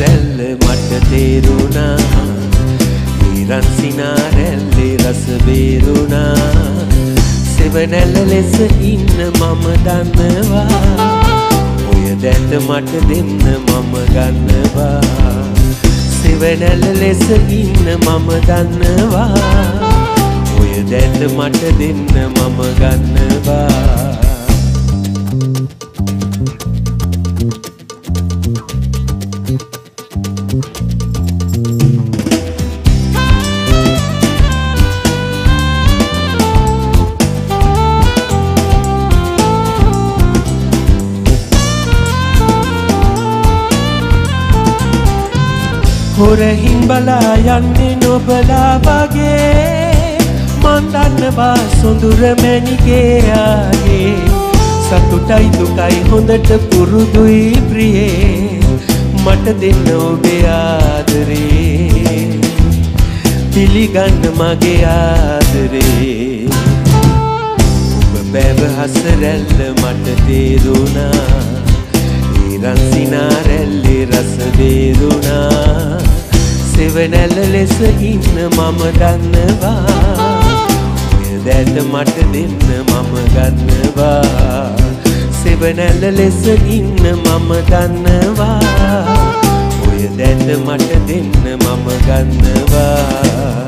රැල්ල මට තේරුණා. නිරන් සිනා රැල්ලේ රස බේරුණා. සෙවනැල්ල ලෙස ඉන්න මම දන්නවා. ඔය දැත මට දෙන්න මම ගන්නවා. සෙවනැල්ල ලෙස ඉන්න මම දන්නවා. ඔය දැත මට දෙන්න මම ගන්නවා. හොරහින් බලා යන්නේ නොබලා වගේ. මන්දන්නවා සොඳුර මැනිගේයාගේ සතුටයි දුකයි හොඳට පුරුදුයි ප්‍රියේ. මට දෙන්න ඔබේ ආදරේ. පිළිගන්න මගේ ආදරේ. ඔබ බැව හසරැල්ල මට තේරුණා. ඒරන් සිනාරැල්ලේ රස බේරුණා සෙවනැල්ල ලෙස ඉන්න මම දන්නවා. ඔය දැට මට දෙන්න මම ගන්නවා. සෙවනැල්ල ලෙස ඉන්න මම දන්නවා. ඔය දැට මට දෙන්න මම ගන්නවා.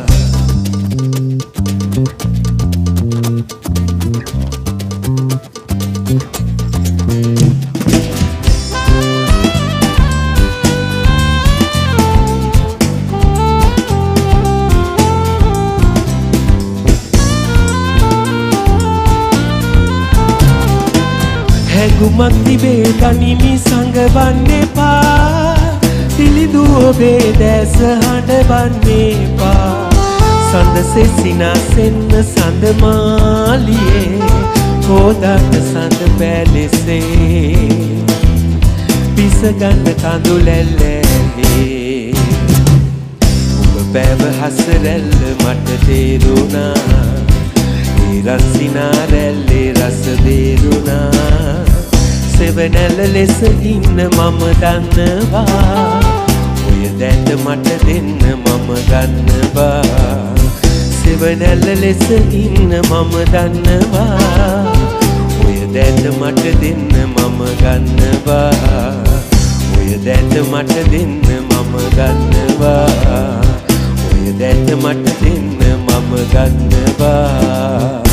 හැඟුමක් තිබේ ගනිමි සඟවන්න එපා. තිලිදු ඔබේ දැස හඬවන්න එපා. සඳසේ සිනාසෙන්න සඳමාලියේ හෝදට සඳ පැලෙසේ. පිසගන්න කඳුලැල්ලැලේ ඔබ බැව හසරැල්ල මට තේරුණා. ඒරන් සිනාරැල්ලේ රස දේරුණා සෙවනැල ලෙස ඉන්න මම දන්නවා. ඔය දැට මට දෙන්න මම ගන්නවා සෙවනැල්ල ලෙස ඉන්න මම දන්නවා. ඔය දැට මට දෙන්න මම ගන්නවා ඔය දැට මට දෙන්න මම ගන්නවා ඔය දැට මට දෙන්න මම ගන්නවා